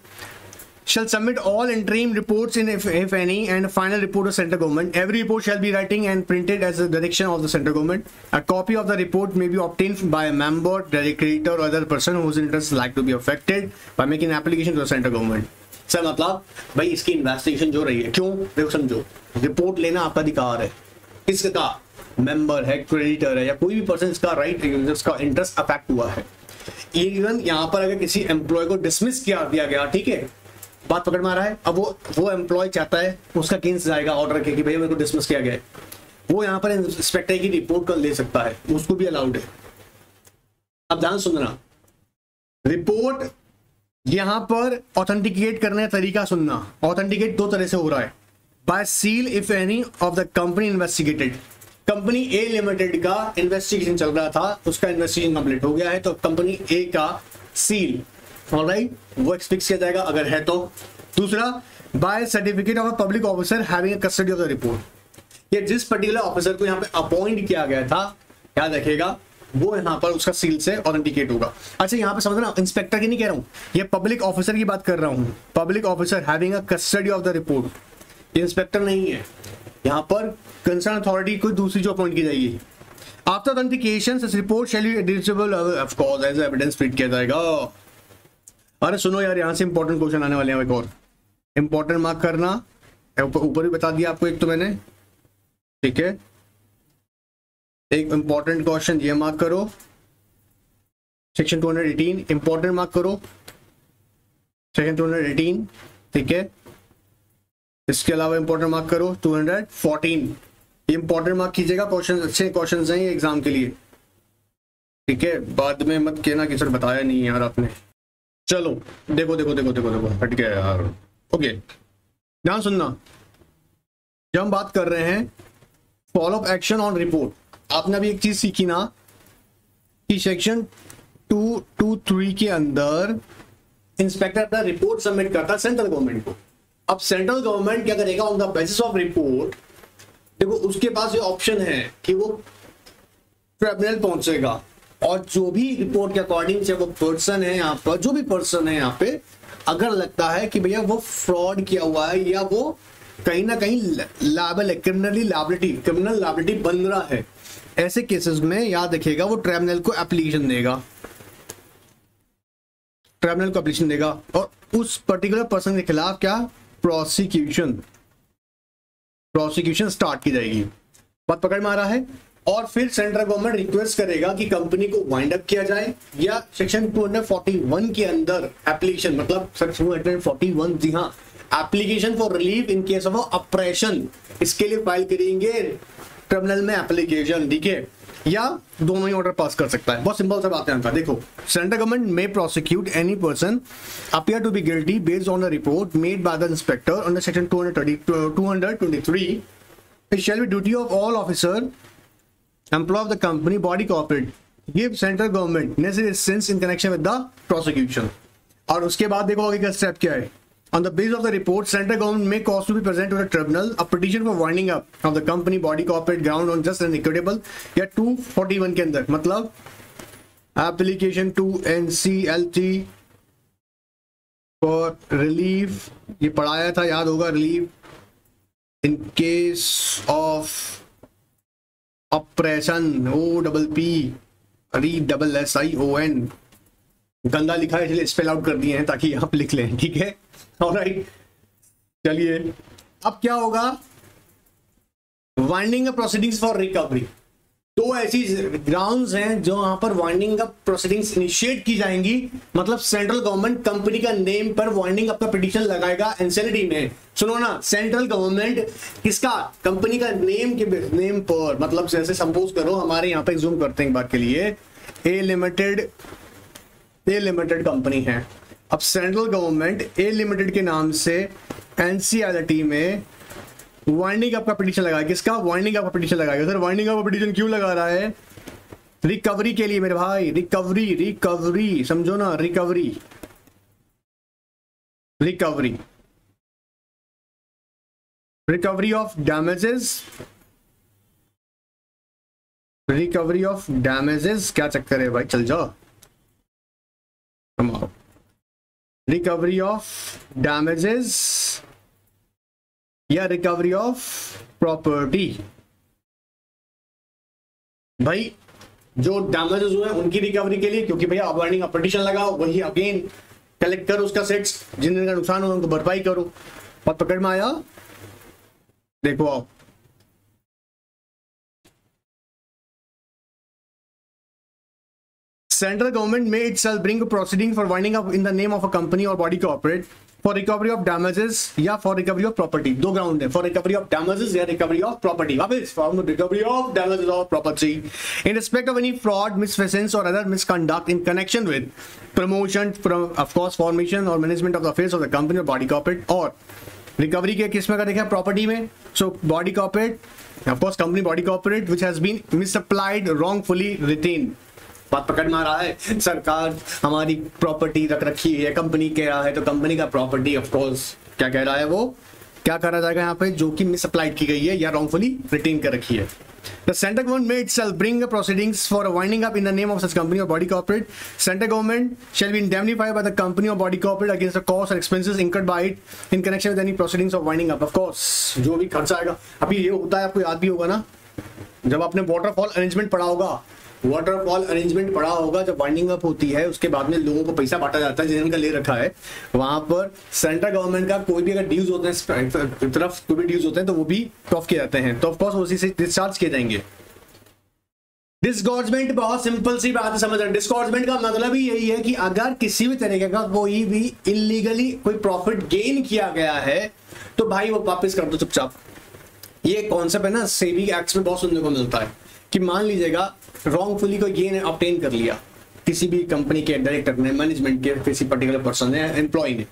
shall submit all interim reports in if, if any and final report of central government every report shall be writing and printed as the direction of the central government a copy of the report may be obtained by a member director or other person whose interests like to be affected by making application to the central government sir मतलब भाई इसकी investigation जो रही है क्यों देखो समझो report लेना आपका अधिकार है किसका मेंबर है क्रेडिटर है या कोई भी पर्सन इसका राइट इसका इंटरेस्ट अफेक्ट हुआ है इवन यहाँ पर अगर किसी एम्प्लॉय को डिसमिस किया दिया गया ठीक है बात पकड़ में आ रहा है। अब वो वो एम्प्लॉय चाहता है, उसका केस जाएगा ऑर्डर के कि भैया मेरे को डिसमिस किया गया वो यहाँ पर इंस्पेक्टर की रिपोर्ट कर ले सकता है, उसको भी अलाउड है। अब ध्यान सुनना। रिपोर्ट यहाँ पर ऑथेंटिकेट करने का तरीका सुनना। ऑथेंटिकेट दो तरह से हो रहा है। By seal if any of the company investigated company A limited का इन्वेस्टिगेशन चल रहा था, उसका इन्वेस्टिगेशन कंप्लीट हो गया है तो कंपनी ए का सील राइट वो एक्सफिक्स किया जाएगा, अगर है तो। दूसरा by certificate of a public officer having custody of the report ये जिस पर्टिकुलर ऑफिसर को यहाँ पे अपॉइंट किया गया था, याद रखेगा वो यहाँ पर उसका सील से ऑथेंटिकेट होगा। अच्छा यहाँ पे समझना इंस्पेक्टर की नहीं कह रहा हूँ, ये पब्लिक ऑफिसर की बात कर रहा हूँ। Public officer having a custody of the report inspector नहीं है। यहाँ पर कंसर्न अथॉरिटी कोई दूसरी जो अपॉइंट की जाएगी। After authentication report shall of course as evidence fit किया जाएगा। अरे सुनो यार, यहाँ से इंपॉर्टेंट क्वेश्चन आने वाले हैं एक और। इंपॉर्टेंट मार्क करना ऊपर भी बता दिया आपको एक तो मैंने। ठीक है? एक इंपॉर्टेंट क्वेश्चन ये मार्क करो। सेक्शन 218 इंपॉर्टेंट मार्क करो। सेक्शन टू हंड्रेड एटीन ठीक है? इसके अलावा इंपॉर्टेंट मार्क करो two hundred fourteen important mark कीजिएगा क्वेश्चन अच्छे क्वेश्चन हैं एग्ज़ाम के लिए। ठीक है? बाद में मत कहना कि सर बताया नहीं यार आपने। चलो, देखो देखो देखो देखो देखो, हट गया यार। ओके ध्यान सुनना। जब हम बात कर रहे हैं follow up action on report आपने अभी एक चीज़ सीखी ना, कि सेक्शन टू टू थ्री के अंदर इंस्पेक्टर अपना रिपोर्ट सबमिट करता है सेंट्रल गवर्नमेंट को। अब सेंट्रल गवर्नमेंट क्या करेगा? On the basis of report देखो, उसके पास ये ऑप्शन है कि वो ट्रिब्यूनल पहुंचेगा। और जो भी रिपोर्ट के अकॉर्डिंग से वो पर्सन है यहाँ पर, जो भी पर्सन है यहाँ पे, अगर लगता है कि भैया वो फ्रॉड किया हुआ है या वो कहीं ना कहीं लाबल है क्रिमिनली लाइबिलिटी क्रिमिनल लाइबिलिटी बन रहा है, ऐसे केसेस में याद रखिएगा, वो ट्रिब्यूनल को एप्लीकेशन देगा। ट्रिब्यूनल को एप्लीकेशन देगा और उस पर्टिकुलर पर्सन के खिलाफ क्या? प्रोसिक्यूशन प्रोसिक्यूशन स्टार्ट की जाएगी। बात पकड़ में आ रहा है? और फिर सेंट्रल गवर्नमेंट रिक्वेस्ट करेगा कि कंपनी को वाइंड अप किया जाए, या सेक्शन 241 के अंदर एप्लीकेशन मतलब सेक्शन 241 जी हाँ application for relief in case of oppression इसके लिए फ़ाइल करेंगे ट्रिब्यूनल में एप्लीकेशन ठीक है? या दोनों ही ऑर्डर पास कर सकता है। बहुत सिंपल सा बात है उनका देखो, central government may prosecute any person appear to be guilty based on the report made by the inspector under section 230 223 it shall be duty of all officer employ of the company body corporate give central government necessary assistance in connection with the और उसके बाद देखो आगे का step क्या है? On the base of the report central government may cause to be present to the tribunal a petition for winding up of the company body corporate ground on just and equitable या 241 के अंदर। मतलब application to N C L T for relief ये पढ़ाया था, याद होगा relief in case of oppression O double P R E double S I O N गंदा लिखा है, इसलिए स्पेल आउट कर दिए हैं ताकि आप लिख लें, ठीक है? राइट चलिए, अब क्या होगा? वाइंडिंग प्रोसीडिंग्स फॉर रिकवरी दो ऐसी ग्राउंड्स हैं जो वहाँ पर वाइंडिंग अप प्रोसीडिंग्स इनिशिएट की जाएँगी। मतलब सेंट्रल गवर्नमेंट कंपनी का नेम पर वाइंडिंग अप का पिटिशन लगाएगा एनसीएलटी में। सुनो ना सेंट्रल गवर्नमेंट किसका? कंपनी का नेम के नेम पर। मतलब जैसे सपोज़ करो, हमारे यहाँ पे जूम करते हैं बार के लिए। A limited A limited company है। अब सेंट्रल गवर्नमेंट ए लिमिटेड के नाम से एनसीआरटी में वाइंडिंग अप का पिटिशन लगाया। किसका? वाइंडिंग अप का पिटिशन लगाएगा सर वाइंडिंग अप पिटिशन क्यों लगा रहा है? रिकवरी के लिए मेरे भाई। रिकवरी रिकवरी समझो ना recovery recovery recovery of damages recovery of damages क्या चक्कर है भाई? चल जाओ रिकवरी ऑफ़ damages? या रिकवरी ऑफ़ प्रॉपर्टी भाई, जो डैमेजेस हुए उनकी रिकवरी के लिए, क्योंकि भैया अवर्निंग अपटिशन लगाओ, वही अगेन कलेक्ट करो उसका सेट्स जिन का नुकसान हुआ उनको भरपाई करो। और पकड़ में आया? देखो आओ। Central government may itself bring a proceeding for winding up in the name of a company or body corporate for recovery of damages या फॉर रिकवरी ऑफ़ प्रॉपर्टी दो ग्राउंड है. फॉर रिकवरी ऑफ़ डैमेजेस या recovery of property वापस for recovery of damages of property in respect of any fraud misfeasance और other misconduct in connection with promotion of course formation और management of the affairs of the company और body corporate और recovery के किसमें अगर देखा? Property में. So body corporate of course company body corporate which has been misapplied wrongfully retained बात पकड़ में आ रहा है सरकार हमारी प्रॉपर्टी रख रखी है कंपनी कह रहा है तो कंपनी का प्रॉपर्टी ऑफ़ कोर्स क्या कह रहा है वो क्या करा जाएगा यहाँ पे जो कि मिसअप्लाइड की गई है या रॉन्गफुली रिटेन कर रखी है The central government may itself bring proceedings for a winding up in the name of such company or body corporate. Central government shall be indemnified by the company or body corporate against the costs or expenses incurred by it in connection with any proceedings of winding up. Of course, जो भी खर्चा आएगा अभी ये होता है आपको याद भी होगा ना जब आपने वाटरफॉल अरेंजमेंट पढ़ा होगा वाटरफॉल अरेंजमेंट पड़ा होगा, जब वाइंडिंग अप होती है, उसके बाद में लोगों को पैसा बांटा जाता है, जिन्होंने ले रखा है, वहाँ पर सेंट्रल गवर्नमेंट का कोई भी अगर ड्यूज होते हैं तरफ़ कोई भी ड्यूज होते हैं तो वो भी टॉफ किए जाते हैं। तो ऑफकोर्स उसी से डिस्चार्ज किए जाएँगे। डिस्गॉर्जमेंट बहुत सिंपल सी बात है, समझ रहे डिस्गॉर्जमेंट का मतलब ही यही है कि अगर किसी भी तरीके का कोई भी इलीगली कोई प्रॉफिट गेन किया गया है तो भाई वो वापस कर दो चुपचाप। ये कॉन्सेप्ट है ना सेविंग एक्ट में बहुत सुनने को मिलता है। कि मान लीजिएगा रॉन्गफुली कोई गेन ऑप्टेन कर लिया। किसी भी कंपनी के डायरेक्टर ने मैनेजमेंट के किसी पर्टिकुलर पर्सन ने एम्प्लॉय ने।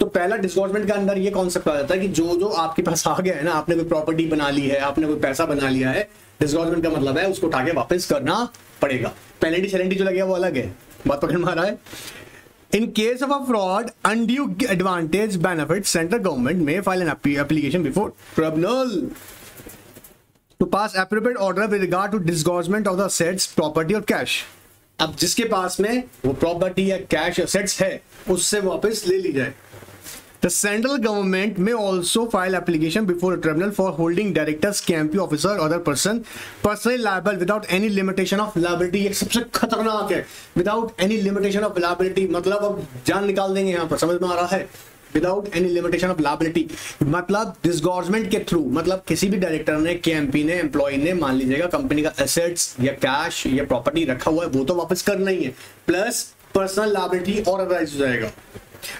तो पहला डिस्गॉर्जमेंट के अंदर ये कॉन्सेप्ट आ जाता है कि जो जो आपके पास आ गया है ना आपने कोई प्रॉपर्टी बना ली है आपने कोई पैसा बना लिया है डिस्गॉर्जमेंट का मतलब है उसको उठा के वापस करना पड़ेगा। पेनल्टी सेलेंटी जो लगे वो अलग है। बात पकड़ मारा है? In case of a fraud, undue advantage benefit, central government may file an application before tribunal to pass appropriate order with regard to disgorgement of the assets property और कैश अब जिसके पास में वो प्रॉपर्टी या कैश असेट्स है उससे वापस ले ली जाए। The central government may also file application before tribunal for holding directors company officer other person personally liable without any limitation of liability ये सबसे खतरनाक है। Without any limitation of liability मतलब अब जान निकाल देंगे यहाँ पर समझ में आ रहा है? Without any limitation of liability मतलब डिसगॉर्जमेंट के थ्रू मतलब किसी भी डायरेक्टर ने के ने एम्प्लॉय ने, मान लीजिएगा कंपनी का एसेट्स या कैश या प्रॉपर्टी रखा हुआ है, वो तो वापस करना ही है प्लस पर्सनल लाइबिलिटी और अदराइज हो जाएगा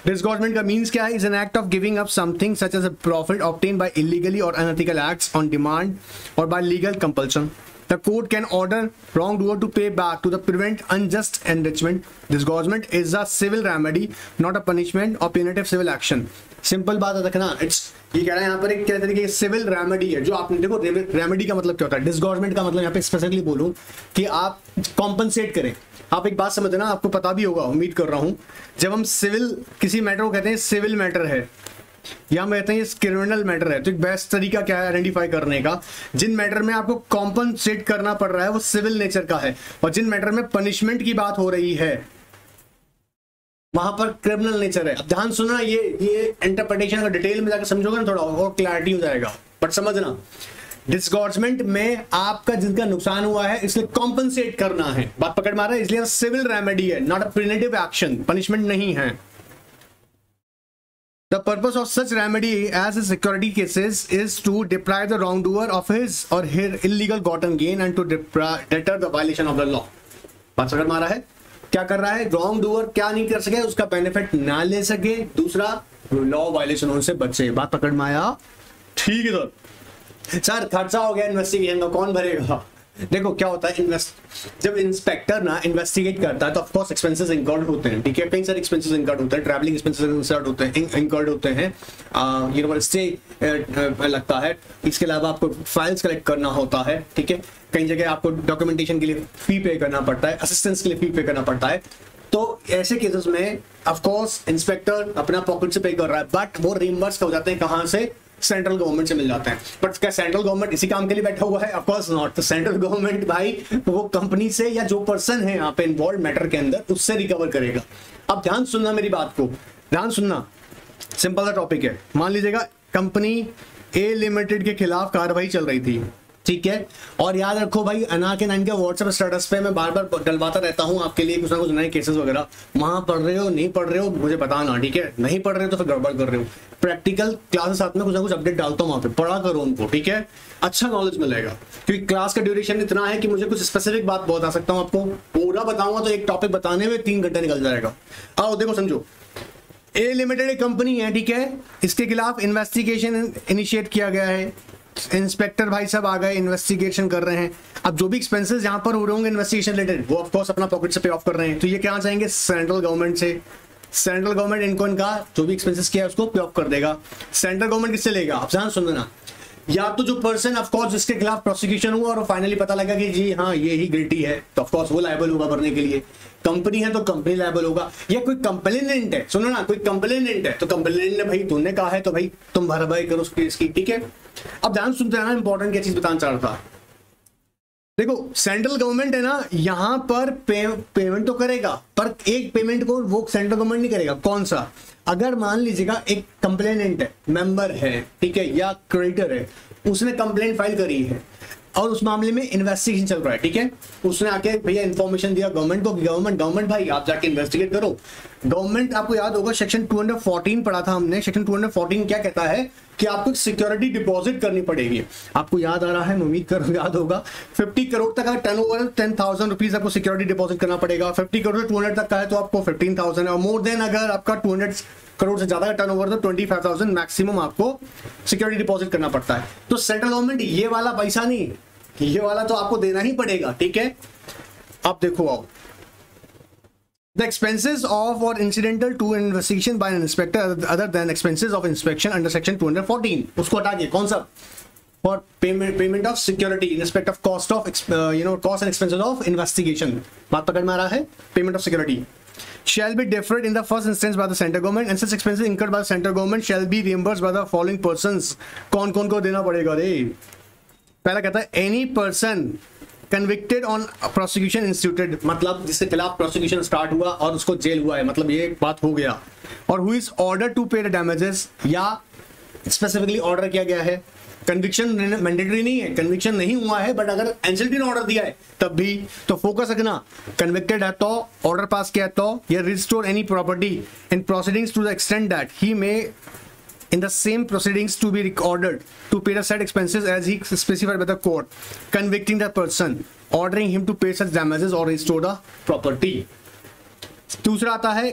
Disgorgement का means क्या है? Is an act of giving up something such as a profit obtained by illegally or unethical acts on demand or by legal compulsion. The court can order wrongdoer to pay back to the prevent unjust enrichment. Disgorgement is a civil remedy, not a punishment or punitive civil action. Simple बात रखना it's ये कह रहा है यहाँ पर एक तरीके की सिविल रेमेडी है जो आपने देखो रेमेडी का मतलब क्या होता है डिस्गॉर्जमेंट का मतलब यहाँ पे स्पेसिफिकली बोलूँ कि आप कॉम्पनसेट करें आप एक बात समझना आपको पता भी होगा उम्मीद कर रहा हूँ जब हम सिविल किसी मैटर को कहते हैं सिविल मैटर है या हम कहते हैं क्रिमिनल मैटर है तो एक बेस्ट तरीका क्या है आइडेंटिफाई करने का? जिन मैटर में आपको कॉम्पनसेट करना पड़ रहा है, वो सिविल नेचर का है। और जिन मैटर में पनिशमेंट की बात हो रही है, वहाँ पर क्रिमिनल नेचर है। अब ध्यान सुनना, ये ये इंटरप्रिटेशन का डिटेल में जाकर समझोगे ना थोड़ा, और क्लैरिटी हो जाएगा। बट समझना डिस्गॉर्जमेंट में आपका जिनका नुकसान हुआ है इसलिए कॉम्पनसेट करना है। बात पकड़ मारा है, इसलिए सिविल रेमेडी है not a punitive action punishment नहीं है। The purpose of such remedy as in security cases is to deprive the wrongdoer of his or her illegal gotten gain and to deter the violation of the law. बात समझ मारा है क्या कर रहा है रॉन्ग डूअर क्या नहीं कर सके उसका बेनिफिट ना ले सके दूसरा लॉ वायलेशन उनसे बचे बात पकड़ में आया ठीक है सर खर्चा हो गया इन्वेस्टिगेशन का कौन भरेगा देखो, क्या होता है इन्वेस्ट जब इंस्पेक्टर ना इन्वेस्टिगेट करता है तो ऑफकोर्स एक्सपेंसेस इंकर्ड होते हैं, ठीक है? कई सारे एक्सपेंसेस इंकर्ड होते हैं ट्रैवलिंग एक्सपेंसेस इंसर्ट होते हैं इंकर्ड होते हैं। यूनिवर्सिटी लगता है, इसके अलावा आपको फाइल्स कलेक्ट करना होता है, ठीक है? कई जगह आपको डॉक्यूमेंटेशन के लिए फ़ी पे करना पड़ता है असिस्टेंस के लिए फ़ी पे करना पड़ता है। तो ऐसे केसेस में ऑफकोर्स इंस्पेक्टर अपना पॉकेट से पे कर रहा है बट वो रिमबर्स हो जाते हैं कहाँ से? सेंट्रल गवर्नमेंट से मिल जाते हैं। बट क्या सेंट्रल गवर्नमेंट इसी काम के लिए बैठा हुआ है? ऑफकोर्स नॉट तो सेंट्रल गवर्नमेंट भाई, वो कंपनी से या जो पर्सन है यहाँ पे इन्वॉल्व मैटर के अंदर, उससे रिकवर करेगा। अब ध्यान सुनना मेरी बात को। ध्यान सुनना। सिंपल सा टॉपिक है। मान लीजिएगा, कंपनी ए लिमिटेड के खिलाफ कार्रवाई चल रही थी। ठीक है? और याद रखो भाई अना के नाइन के व्हाट्सएप स्टेटस पे मैं बार बार डलवाता रहता हूँ आपके लिए कुछ ना कुछ नए केसेस वगैरह। वहाँ पढ़ रहे हो, नहीं पढ़ रहे हो, मुझे बताना ठीक है? नहीं पढ़ रहे हो तो फिर गड़बड़ कर रहे हो। प्रैक्टिकल क्लास साथ में कुछ ना कुछ अपडेट डालता हूँ वहाँ पे। पढ़ा करो उनको, ठीक है? अच्छा नॉलेज मिलेगा। क्योंकि क्लास का ड्यूरेशन इतना है कि मुझे कुछ स्पेसिफिक बात बता सकता हूँ आपको। पूरा बताऊँगा तो एक टॉपिक बताने में तीन घंटे निकल जाएगा। आओ, देखो समझो। ए लिमिटेड कंपनी है, ठीक है? इसके खिलाफ इन्वेस्टिगेशन इनिशिएट किया गया है। इंस्पेक्टर भाई साहब आ गए इन्वेस्टिगेशन कर रहे हैं। अब जो भी एक्सपेंसेस यहाँ पर हो रहे होंगे इन्वेस्टिगेशन रिलेटेड वो ऑफकोर्स अपना पॉकेट से पे ऑफ़ कर रहे हैं। तो ये क्या चाहेंगे? सेंट्रल गवर्नमेंट से। सेंट्रल गवर्नमेंट इनको इनका जो भी एक्सपेंसेस किया उसको पे ऑफ़ कर देगा। सेंट्रल गवर्नमेंट किससे लेगा? आप ध्यान सुनना। या तो जो पर्सन ऑफकोर्स जिसके खिलाफ प्रोसिक्यूशन हुआ और फाइनली पता लगा कि जी हाँ ये ही गिल्टी है तो ऑफकोर्स वो लाइबल होगा भरने के लिए। कंपनी है तो कंपनी लाइबल होगा। या कोई कंप्लेनेंट है। सुनो ना कोई कंप्लेनेंट है। तो कंप्लेनेंट ने भाई तुमने कहा है तो भाई तुम भरपाई करो उसकी इसकी ठीक है? अब ध्यान सुनते हैं ना इंपॉर्टेंट क्या चीज़ बताना चाह रहा था। देखो सेंट्रल गवर्नमेंट है ना यहाँ पर पे, पेमेंट तो करेगा पर एक पेमेंट को वो सेंट्रल गवर्नमेंट नहीं करेगा। कौन सा? अगर मान लीजिएगा एक कंप्लेनेंट है मेंबर है ठीक है या क्रेडिटर है उसने कंप्लेंट फ़ाइल करी है। और उस मामले में इन्वेस्टिगेशन चल रहा है, ठीक है? उसने आके भैया इन्फॉर्मेशन दिया गवर्नमेंट को गवर्नमेंट गवर्नमेंट भाई, आप जाके इन्वेस्टिगेट करो। गवर्नमेंट आपको याद होगा सेक्शन 214 पढ़ा था हमने। सेक्शन 214 क्या कहता है कि आपको सिक्योरिटी डिपॉजिट करनी पड़ेगी। आपको याद आ रहा है उम्मीद करो याद होगा 50 करोड़ तक का turnover ten thousand rupees आपको सिक्योरिटी डिपॉजिट करना पड़ेगा। 50 करोड़ से टू तक का है तो आपको फिफ्टीन थाउज़ेंड और मोर देन अगर आपका टू करोड़ से ज़्यादा का टर्न ओवर तो ट्वेंटी फाइव थाउज़ेंड मैक्सिमम आपको सिक्योरिटी डिपॉजिट करना पड़ता है तो सेंट्रल गवर्नमेंट ये वाला पैसा नहीं ये वाला तो आपको देना ही पड़ेगा ठीक है अब देखो आओ The expenses of or incidental to investigation by an inspector other than expenses of inspection under section 214 उसको हटा दिए कौन सा for payment payment of security in respect of cost of uh, you know cost and expenses of investigation बात पकड़ में आ रहा है payment of security shall be deferred in the first instance by the central government and such expenses incurred by the central government shall be reimbursed by the following persons कौन कौन को देना पड़ेगा रे पहला कहता है any person convicted on prosecution instituted मतलब जिसके खिलाफ प्रोसिक्यूशन स्टार्ट हुआ और उसको जेल हुआ है मतलब ये बात हो गया और who is order to pay the damages या स्पेसिफिकली ऑर्डर किया गया है कन्विक्शन मैंडेटरी नहीं है कन्विक्शन नहीं हुआ है बट अगर एनसीएलटी ने ऑर्डर दिया है तब भी तो फोकस रखना कन्विक्टेड है तो ऑर्डर पास किया तो या restore any property in proceedings to the extend that he may the same proceedings to be recorded to pay the said expenses as he specified by the court, convicting the person, ordering him to pay such damages or restore the property. दूसरा आता है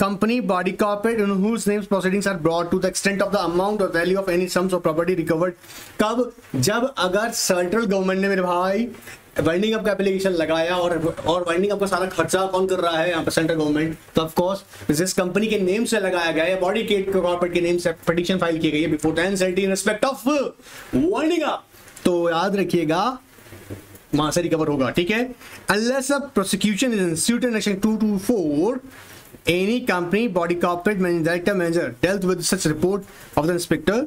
company body corporate in whose names proceedings are brought to the extent of the amount और value of any sums of property recovered कब? जब अगर central government ने मेरे भाई वाइंडिंग अप का एप्लीकेशन लगाया और और वाइंडिंग अप का सारा खर्चा कौन कर रहा है यहाँ पर सेंट्रल गवर्नमेंट तो ऑफ़ कोर्स जिस कंपनी के नेम से लगाया गया है बॉडी केट कॉर्पोरेट के नेम से पिटीशन फ़ाइल की गई है before ten senti in respect of winding up तो याद रखिएगा वहाँ से रिकवर होगा, ठीक है? Unless a prosecution is instituted in section 224 any company, body corporate director, manager, dealt with such report of the inspector,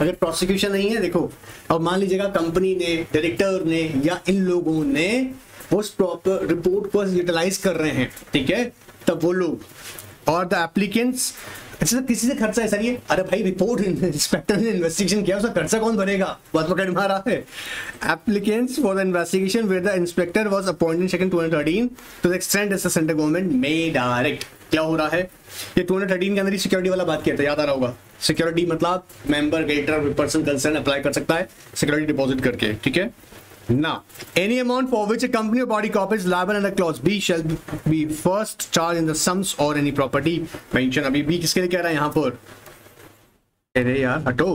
अगर प्रोसिक्यूशन नहीं है, देखो, अब मान लीजिएगा कंपनी ने डायरेक्टर ने, या इन लोगों ने उस प्रॉपर रिपोर्ट को यूटिलाइज कर रहे हैं, ठीक है? तब वो लोग, और द एप्लीकेंट्स अच्छा किसी से खर्चा है, सर, ये? अरे भाई रिपोर्ट इंस्पेक्टर ने इन्वेस्टिगेशन किया, उसका खर्चा कौन भरेगा? बहुत पकड़ मारा है। Applicants for the investigation where the inspector was appointed second 2013 to the extend as the central government may direct क्या हो रहा है? ये 213 के अंदर ही सिक्योरिटी वाला बात किया था, याद आ रहा होगा। सिक्योरिटी मतलब मेंबर गेटर पर्सन कंसर्न अप्लाई कर सकता है सिक्योरिटी डिपॉजिट करके, ठीक है? ना any amount for which a company or body corporate is liable under clause B shall be first charged in the sums or any property mention अभी B किसके लिए कह रहा है यहाँ पर अरे यार हटो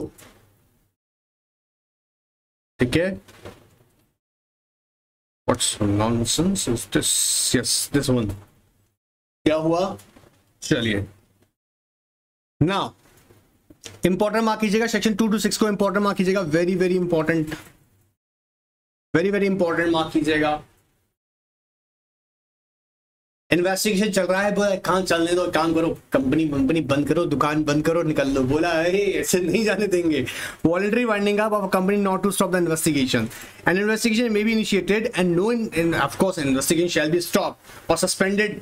ठीक है What's nonsense is this? Yes, this one. क्या हुआ चलिए ना इंपॉर्टेंट मार्क कीजिएगा सेक्शन टू टू सिक्स को इंपॉर्टेंट मार्क कीजिएगा very very important very very important mark कीजिएगा। इन्वेस्टिगेशन चल रहा है, बोला, कहाँ चलने दो, काम करो कंपनी कंपनी बंद करो, दुकान बंद करो, निकल लो बोला है ऐसे नहीं जाने देंगे। Voluntary winding up of company not to stop the investigation and investigation may be initiated and no in of course investigation shall be stop और suspended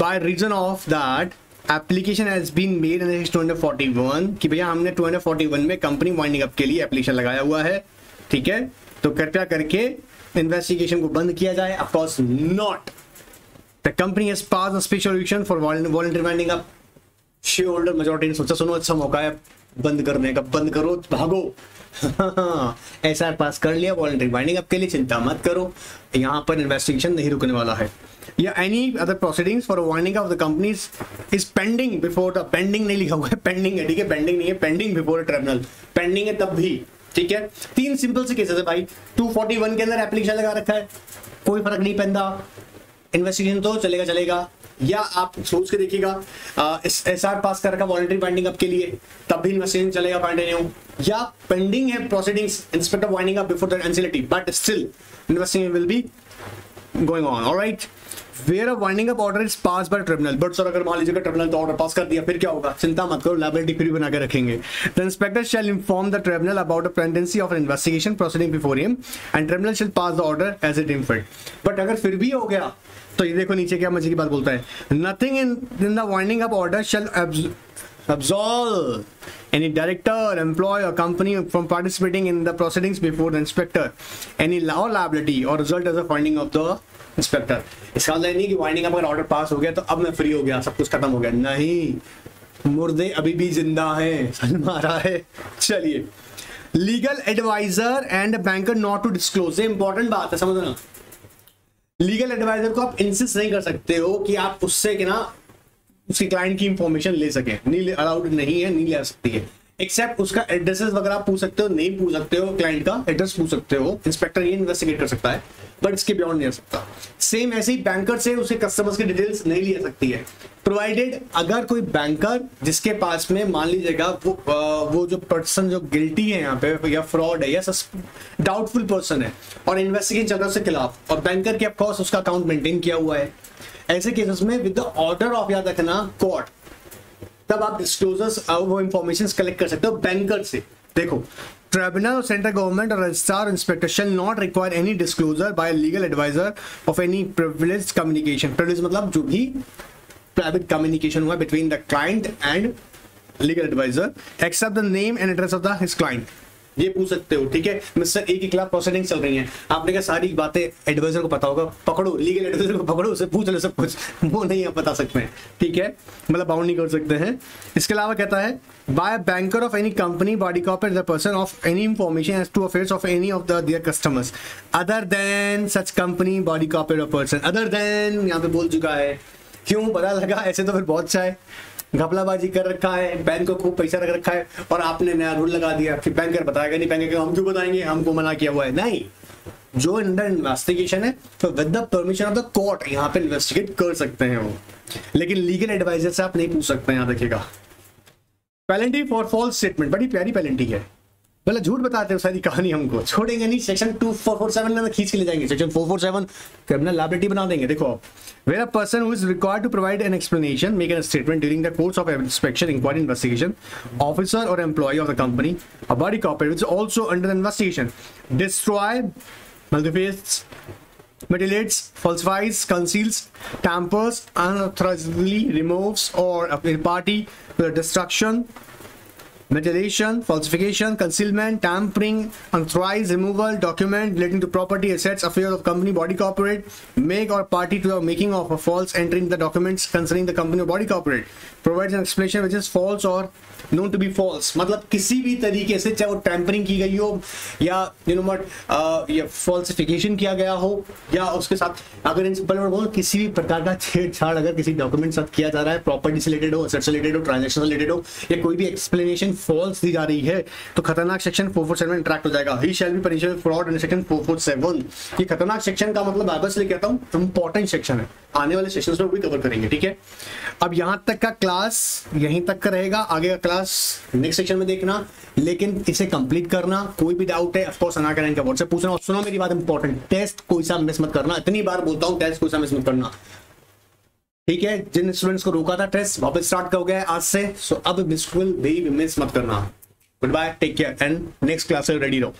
by reason of that application has been made in two hundred forty one कि भैया, हमने two hundred forty one में company winding up के लिए application लगाया हुआ है, ठीक है? तो कृपया करके इन्वेस्टिगेशन को बंद किया जाए of course not the company has pass special solution for voluntary winding up share holder majority ने सोचा, सुनो अच्छा मौका है, बंद करने का बंद करो, भागो। एस आर पास कर लिया वॉलंटरी वाइंडिंग अप के लिए चिंता मत करो। यहाँ पर इन्वेस्टिगेशन नहीं रुकने वाला है। या any other proceedings for winding of the companies is pending before the pending नहीं लिखा हुआ है पेंडिंग है, ठीक है? पेंडिंग नहीं है पेंडिंग बिफोर ट्रिब्यूनल पेंडिंग है तब भी। ठीक है? तीन सिंपल से केसेस है भाई। 241 के अंदर एप्लीकेशन लगा रखा है। कोई फ़र्क नहीं पैदा। इन्वेस्टिगेशन तो चलेगा चलेगा। या आप सोच के देखिएगा एस आर पास कर रखा वॉलंटरी पेंडिंग आपके लिए, तब भी इन्वेस्टिगेशन चलेगा कंटिन्यू या पेंडिंग है proceedings inspector winding up before the NCLT but still investigation will be going on alright where a winding up order is pass by tribunal but sir अगर मान लीजिए ट्रिब्यूनल तो ऑर्डर पास कर दिया, फिर क्या होगा? चिंता मत करो लाइबिलिटी फ्री बना के रखेंगे। The inspector shall inform the tribunal about the pendency of investigation proceeding before him and tribunal shall pass the order as it in fit but अगर फिर भी हो गया तो ये देखो नीचे क्या मज़े की बात बोलता है। Nothing in in the winding up order shall absolve any director, employee, or company from participating in the proceedings before the inspector, any law liability or result as a finding of the inspector. इसका मतलब नहीं कि winding अगर order pass हो गया तो अब मैं फ्री हो गया सब कुछ खत्म हो गया नहीं मुर्दे अभी भी ज़िंदा हैं मारा है चलिए legal adviser and banker not to disclose important बात है समझना लीगल एडवाइजर को आप इंसिस्ट नहीं कर सकते हो कि आप उससे कि ना उसकी क्लाइंट की इंफॉर्मेशन ले सके। नहीं अलाउड नहीं है नहीं ले सकती है। एक्सेप्ट उसका एड्रेसेस वगैरह पूछ सकते हो नहीं पूछ सकते हो क्लाइंट का एड्रेस पूछ सकते हो इंस्पेक्टर ये इन्वेस्टिगेट कर सकता है बट इसके बियॉन्ड नहीं आ सकता। सेम ऐसे ही बैंकर से उसके कस्टमर्स की डिटेल्स नहीं ले सकती है। प्रोवाइडेड अगर कोई बैंकर जिसके पास में, मान लीजिएगा, वो वो जो पर्सन जो गिल्टी है यहाँ पे, या फ्रॉड है, या डाउटफुल पर्सन है, और इन्वेस्टिगेशन चल रहा है उसके खिलाफ, और बैंकर के ऑफकोर्स उसका अकाउंट मेंटेन किया हुआ है। ऐसे केसेस में विद द ऑर्डर ऑफ़ याद रखना कोर्ट तब आप डिस्क्लोजर्स वो इंफॉर्मेशन कलेक्ट कर सकते हो बैंकर से। देखो ट्रिब्यूनल ऑफ़ सेंट्रल गवर्नमेंट और registrar inspector shall not require any disclosure by legal adviser of any privilege communication privilege मतलब जो भी प्राइवेट कम्युनिकेशन हुआ between the client and legal adviser except the name and address of the his client ये पूछ सकते हो, ठीक है? मिस्टर ए के खिलाफ प्रोसीडिंग चल रही है। आपने कहा सारी बातें एडवाइजर को पता होगा। पकड़ो लीगल एडवाइजर को पकड़ो, उसे पूछ लो सब कुछ। वो नहीं आप बता सकते हैं, ठीक है? मतलब बाउंड नहीं कर सकते हैं। इसके अलावा कहता है by banker of any company body corporate the person of any information as to affairs of any of their customers other than such company body corporate of person other than यहाँ पे बोल चुका है। क्यों? पता लगा, ऐसे तो फिर बहुत अच्छा है। घपलाबाजी कर रखा है, बैंक को खूब पैसा रख रखा है और आपने नया रूल लगा दिया। फिर बैंकर बताएगा, नहीं बैंक हम क्यों बताएँगे हमको मना किया हुआ है। नहीं। जो अंडर इन्वेस्टिगेशन है तो with the permission of the court यहाँ पे इन्वेस्टिगेट कर सकते हैं वो। लेकिन लीगल एडवाइजर से आप नहीं पूछ सकते हैं, यहाँ देखिएगा। पेलेंटी फॉर फॉल्स स्टेटमेंट बड़ी प्यारी पेलेंटी है। बोले झूठ बताते हो सारी कहानी हमको। छोड़ेंगे नहीं section two four four seven में खींच के ले जाएँगे section four four seven criminal liability बना देंगे। देखो where a person who is required to provide an explanation make an statement during the course of inspection inquiry investigation officer और employ of the company a body corporate is also under investigation destroy multifaces mutilates, falsifies, conceals, tampers, unauthorizedly removes or a party to the destruction, mutilation falsification concealment tampering unauthorised removal document relating to property assets affair of company body corporate make और party to the making of a false entering the documents concerning the company body corporate provide an explain which is false और known to be false मतलब किसी भी तरीके से चाहे वो टैंपरिंग की गई हो या यू नो मट या फॉल्सिफिकेशन किया गया हो या उसके साथ अगर इन सिंपल वर्ड बोलो, किसी भी प्रकार का छेड़छाड़ अगर किसी डॉक्यूमेंट साथ किया जा रहा है प्रॉपर्टी से रिलेटेड हो एसेट्स रिलेटेड हो ट्रांजेक्शन रिलेटेड हो, या कोई भी एक्सप्लेनेशन फॉल्स दी जा रही है तो खतरनाक सेक्शन 447 में इंटरेक्ट हो जाएगा। He shall be punishable fraud in section 447 ये खतरनाक सेक्शन का मतलब वापस लेके आता हूँ इंपॉर्टेंट सेक्शन है। आने वाले सेशंस में भी कवर करेंगे, ठीक है? अब यहाँ तक का क्लास यहीं तक का रहेगा, आगे का क्लास नेक्स्ट सेक्शन में देखना। लेकिन इसे कंप्लीट करना, कोई भी डाउट है ऑफकोर्स अना करें व्हाट्सएप पूछना। और सुनो मेरी बात इंपॉर्टेंट टेस्ट कोई सा मिस मत करना। इतनी बार बोलता हूँ टेस्ट कोई सा मिस मत करना। ठीक है, जिन स्टूडेंट्स को रोका था टेस्ट वापस स्टार्ट कर गया आज से। सो अब बिल्कुल भी मिस मत करना। Good bye take care and next class ready रहो।